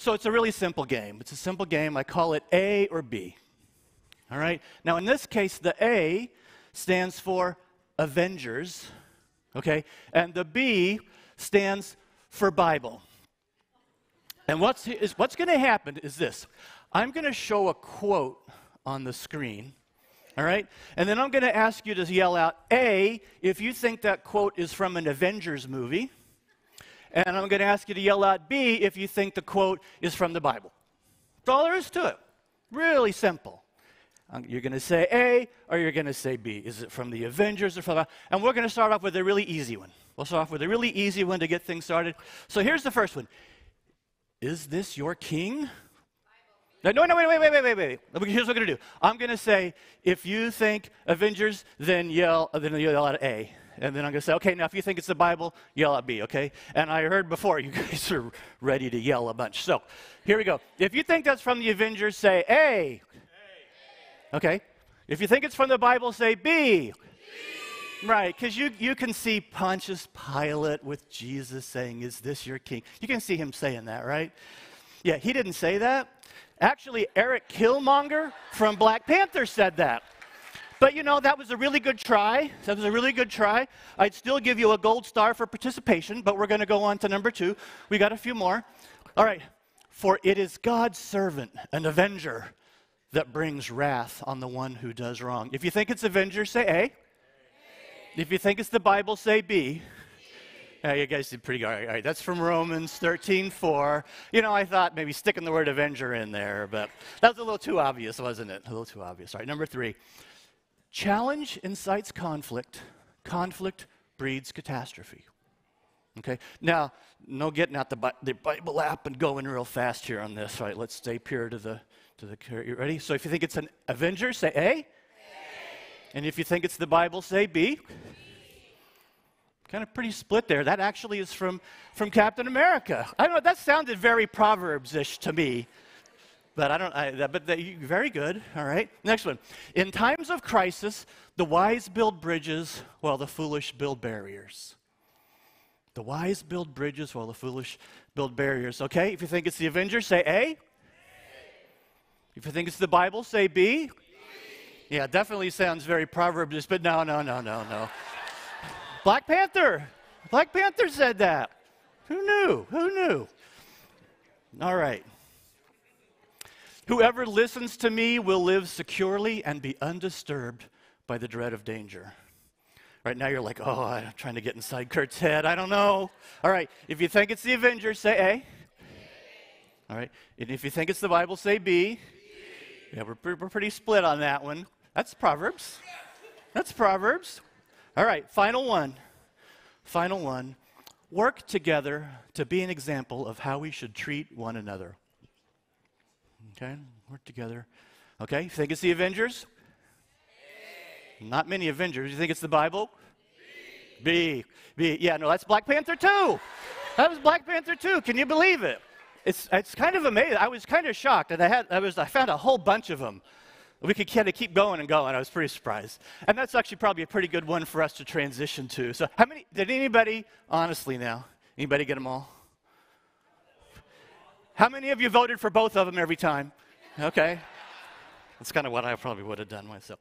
So it's a really simple game. It's a simple game. I call it A or B. All right? Now, in this case, the A stands for Avengers, okay? And the B stands for Bible. And what's, is, what's going to happen is this I'm going to show a quote on the screen, all right? And then I'm going to ask you to yell out A if you think that quote is from an Avengers movie. And I'm going to ask you to yell out B if you think the quote is from the Bible. That's all there is to it. Really simple. Um, you're going to say A or you're going to say B. Is it from the Avengers or from the. And we're going to start off with a really easy one. We'll start off with a really easy one to get things started. So here's the first one Is this your king? No, no, no, wait, wait, wait, wait, wait, wait. Here's what we're going to do. I'm going to say, if you think Avengers, then yell, then yell out A. And then I'm going to say, okay, now if you think it's the Bible, yell at me, okay? And I heard before you guys are ready to yell a bunch. So here we go. If you think that's from the Avengers, say A. Okay? If you think it's from the Bible, say B. Right, because you, you can see Pontius Pilate with Jesus saying, Is this your king? You can see him saying that, right? Yeah, he didn't say that. Actually, Eric Killmonger from Black Panther said that. But you know, that was a really good try. That was a really good try. I'd still give you a gold star for participation, but we're going to go on to number two. We got a few more. All right. For it is God's servant, an avenger, that brings wrath on the one who does wrong. If you think it's avenger, say A. a. If you think it's the Bible, say B. Yeah, you guys did pretty good. All right, all right, that's from Romans 13, 4. You know, I thought maybe sticking the word avenger in there, but that was a little too obvious, wasn't it? A little too obvious. All right, number three. Challenge incites conflict, conflict breeds catastrophe. Okay, now, no getting out the, the Bible app and going real fast here on this. Right, let's stay pure to the, to the, you ready? So if you think it's an Avenger, say A. a. And if you think it's the Bible, say B. B. Kind of pretty split there. That actually is from, from Captain America. I don't know, that sounded very Proverbs ish to me. But I don't, I, but they, very good. All right. Next one. In times of crisis, the wise build bridges while the foolish build barriers. The wise build bridges while the foolish build barriers. Okay. If you think it's the Avengers, say A. a. If you think it's the Bible, say B. B. Yeah, definitely sounds very Proverbs, but no, no, no, no, no. Black Panther. Black Panther said that. Who knew? Who knew? All right. Whoever listens to me will live securely and be undisturbed by the dread of danger. Right now you're like, oh, I'm trying to get inside Curt's head. I don't know. All right, if you think it's the Avengers, say A. All right, and if you think it's the Bible, say B. Yeah, we're, we're pretty split on that one. That's Proverbs. That's Proverbs. All right, final one. Final one. Work together to be an example of how we should treat one another. Okay, we're together. Okay, you think it's the Avengers? A. Not many Avengers. You think it's the Bible? B. B. B. Yeah, no, that's Black Panther 2. That was Black Panther 2. Can you believe it? It's, it's kind of amazing. I was kind of shocked, and I, had, I, was, I found a whole bunch of them. We could kind of keep going and going. I was pretty surprised. And that's actually probably a pretty good one for us to transition to. So, how many, did anybody, honestly now, anybody get them all? How many of you voted for both of them every time? Okay. That's kind of what I probably would have done myself.